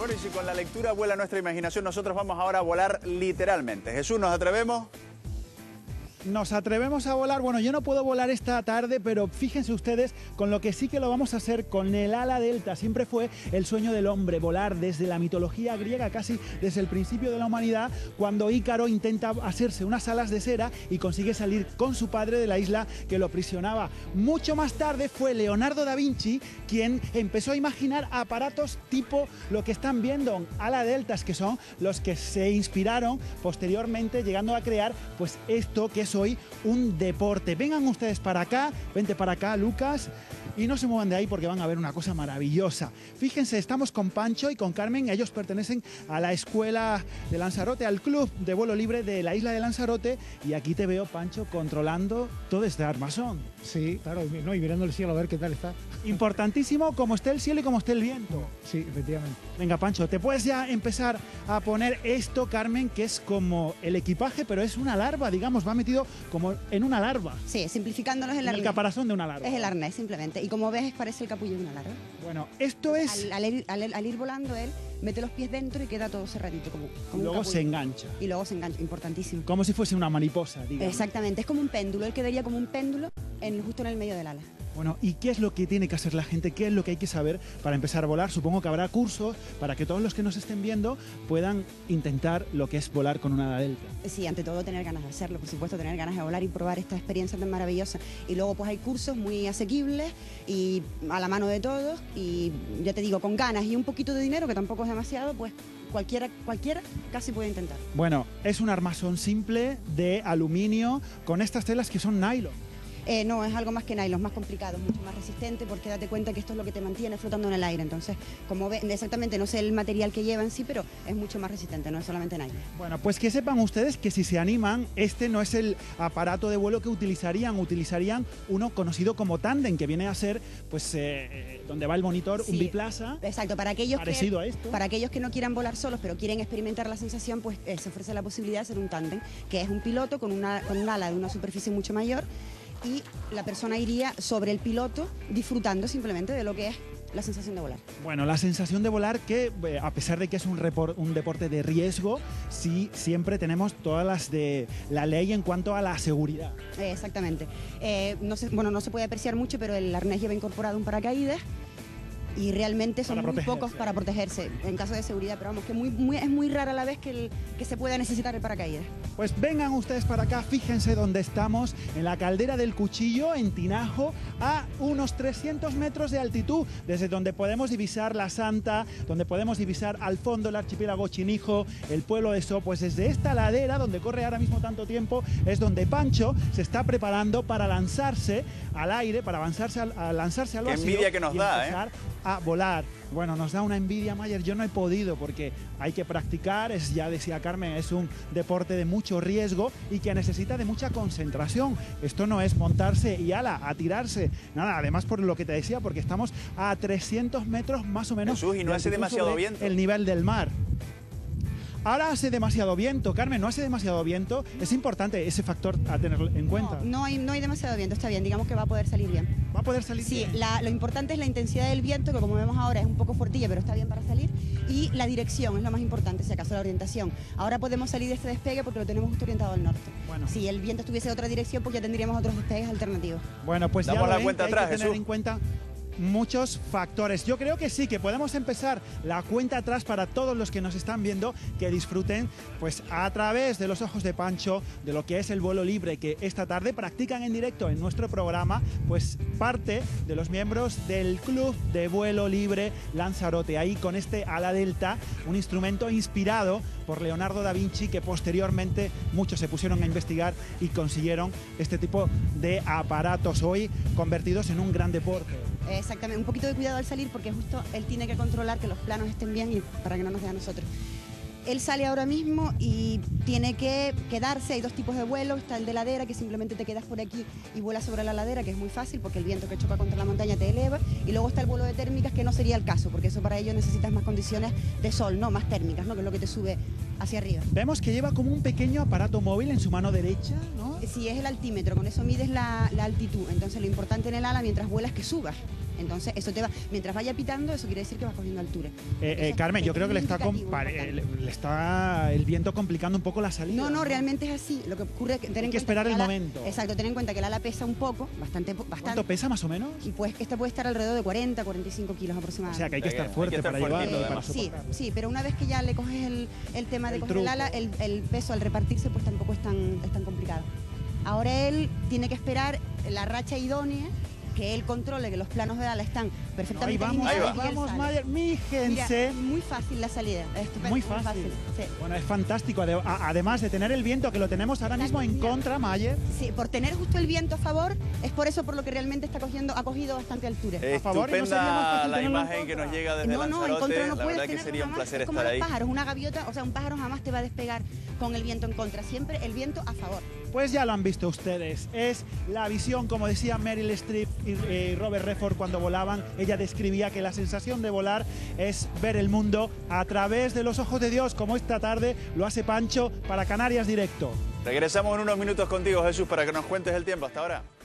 Bueno, y si con la lectura vuela nuestra imaginación, nosotros vamos ahora a volar literalmente. Jesús, ¿nos atrevemos? Nos atrevemos a volar. Bueno, yo no puedo volar esta tarde, pero fíjense ustedes con lo que sí que lo vamos a hacer con el ala delta. Siempre fue el sueño del hombre, volar desde la mitología griega, casi desde el principio de la humanidad, cuando Ícaro intenta hacerse unas alas de cera y consigue salir con su padre de la isla que lo prisionaba. Mucho más tarde fue Leonardo da Vinci quien empezó a imaginar aparatos tipo lo que están viendo, ala deltas, que son los que se inspiraron posteriormente llegando a crear pues esto que es hoy un deporte. Vengan ustedes para acá, vente para acá, Lucas, y no se muevan de ahí porque van a ver una cosa maravillosa. Fíjense, estamos con Pancho y con Carmen, ellos pertenecen a la escuela de Lanzarote, al club de vuelo libre de la isla de Lanzarote, y aquí te veo, Pancho, controlando todo este armazón. Sí, claro, y, no, y mirando el cielo a ver qué tal está. Importantísimo como esté el cielo y como esté el viento. Sí, efectivamente. Venga, Pancho, ¿te puedes ya empezar a poner esto, Carmen, que es como el equipaje, pero es una larva, digamos, va metido como en una larva? Sí, simplificándonos el En el arnés. caparazón de una larva. Es el arnés, simplemente. Y como ves, parece el capullo de una larva. Bueno, esto es... Al, al ir, al- al ir volando él, mete los pies dentro y queda todo cerradito, como, como Y un luego se engancha. Y luego se engancha, importantísimo. Como si fuese una mariposa, digamos. Exactamente, es como un péndulo. Él quedaría como un péndulo en, justo en el medio del ala. Bueno, ¿y qué es lo que tiene que hacer la gente? ¿Qué es lo que hay que saber para empezar a volar? Supongo que habrá cursos para que todos los que nos estén viendo puedan intentar lo que es volar con una ala delta. Sí, ante todo tener ganas de hacerlo, por supuesto, tener ganas de volar y probar esta experiencia tan maravillosa. Y luego pues hay cursos muy asequibles y a la mano de todos y ya te digo, con ganas y un poquito de dinero, que tampoco es demasiado, pues cualquiera, cualquiera casi puede intentar. Bueno, es un armazón simple de aluminio con estas telas que son nylon. Eh, no, es algo más que nylon, más complicado, mucho más resistente, porque date cuenta que esto es lo que te mantiene flotando en el aire. Entonces, como ven, exactamente no sé el material que lleva en sí, pero es mucho más resistente, no es solamente nylon. Bueno, pues que sepan ustedes que si se animan, este no es el aparato de vuelo que utilizarían, utilizarían uno conocido como tándem, que viene a ser, pues, eh, donde va el monitor, un biplaza. Exacto, para aquellos, Parecido que, a esto. para aquellos que no quieran volar solos, pero quieren experimentar la sensación, pues eh, se ofrece la posibilidad de hacer un tándem, que es un piloto con, una, con un ala de una superficie mucho mayor y la persona iría sobre el piloto disfrutando simplemente de lo que es la sensación de volar. Bueno, la sensación de volar que, eh, a pesar de que es un, repor- un deporte de riesgo, sí siempre tenemos todas las de la ley en cuanto a la seguridad. Exactamente. Eh, no se, bueno, no se puede apreciar mucho, pero el arnés lleva incorporado un paracaídas y realmente son muy pocos para protegerse en caso de seguridad, pero vamos, que muy, muy- es muy rara la vez que, el- que se pueda necesitar el paracaídas. Pues vengan ustedes para acá, fíjense dónde estamos, en la caldera del Cuchillo, en Tinajo, a unos 300 metros de altitud, desde donde podemos divisar la Santa, donde podemos divisar al fondo el archipiélago Chinijo, el pueblo de So, pues desde esta ladera, donde corre ahora mismo tanto tiempo, es donde Pancho se está preparando para lanzarse al aire, para avanzarse al, a lanzarse al Qué vacío envidia que nos y da, ¿eh? A volar. Bueno, nos da una envidia, Mayer. Yo no he podido porque hay que practicar. Es, ya decía Carmen, es un deporte de mucho riesgo y que necesita de mucha concentración. Esto no es montarse y ala, a tirarse. Nada, además por lo que te decía, porque estamos a 300 metros más o menos. Jesús, y no hace demasiado viento. El nivel del mar. Ahora hace demasiado viento, Carmen, no hace demasiado viento. Es importante ese factor a tener en cuenta. No, no hay, no hay demasiado viento, está bien, digamos que va a poder salir bien. Va a poder salir Sí, bien. la- lo importante es la intensidad del viento, que como vemos ahora es un poco fuertilla, pero está bien para salir. Y la dirección es lo más importante, si acaso la orientación. Ahora podemos salir de este despegue porque lo tenemos justo orientado al norte. Bueno. Si el viento estuviese de otra dirección, pues ya tendríamos otros despegues alternativos. Bueno, pues Damos la ven, cuenta que hay atrás, que tener Jesús. en cuenta muchos factores. Yo creo que sí, que podemos empezar la cuenta atrás para todos los que nos están viendo, que disfruten pues a través de los ojos de Pancho de lo que es el vuelo libre que esta tarde practican en directo en nuestro programa, pues parte de los miembros del Club de Vuelo Libre Lanzarote, ahí con este ala delta, un instrumento inspirado por Leonardo da Vinci que posteriormente muchos se pusieron a investigar y consiguieron este tipo de aparatos hoy convertidos en un gran deporte. Exactamente, un poquito de cuidado al salir porque justo él tiene que controlar que los planos estén bien y para que no nos dé a nosotros. Él sale ahora mismo y tiene que quedarse, hay dos tipos de vuelo, está el de ladera que simplemente te quedas por aquí y vuelas sobre la ladera, que es muy fácil porque el viento que choca contra la montaña te eleva, y luego está el vuelo de térmicas que no sería el caso, porque eso para ello necesitas más condiciones de sol, no más térmicas, ¿no? que es lo que te sube hacia arriba. Vemos que lleva como un pequeño aparato móvil en su mano derecha, ¿no? Si es el altímetro, con eso mides la, la altitud, entonces lo importante en el ala mientras vuelas es que subas Entonces, eso te va, mientras vaya pitando, eso quiere decir que vas cogiendo altura. Eh, eh, Carmen, yo creo que le está, le- le está el viento complicando un poco la salida. No, no, realmente es así. Lo que ocurre es que tener en que esperar el ala- momento. Exacto, ten en cuenta que el ala pesa un poco, bastante, bastante. ¿Cuánto pesa más o menos? Y pues este puede estar alrededor de 40, 45 kilos O aproximadamente. sea que hay que O estar hay fuerte que estar para llevarlo, fuertito, para. Sí, sí, pero una vez que ya le coges el, el tema de El coger el ala, el, el peso al repartirse pues tampoco es tan, es tan complicado. Ahora él tiene que esperar la racha idónea, que él controle que los planos de ala están perfectamente vamos, Ahí ahí va. vamos. Mayer. Mira, Míjense. muy fácil la salida. estupendo, Muy fácil. sí. Bueno, es fantástico. Además de tener el viento que lo tenemos ahora mismo en Mira. contra, Mayer. Sí, por tener justo el viento a favor, es por eso por lo que realmente está cogiendo, ha cogido bastante altura. A favor, ¿y no sería más Estupenda fácil la imagen que nos llega desde no, no, en contra no puedes verdad que tener sería un placer es como estar los ahí. pájaros, una gaviota, o sea, un pájaro jamás te va a despegar con el viento en contra, siempre el viento a favor. Pues ya lo han visto ustedes. Es la visión, como decía Meryl Streep y eh, Robert Redford cuando volaban. Ella describía que la sensación de volar es ver el mundo a través de los ojos de Dios, como esta tarde lo hace Pancho para Canarias Directo. Regresamos en unos minutos contigo, Jesús, para que nos cuentes el tiempo. Hasta ahora.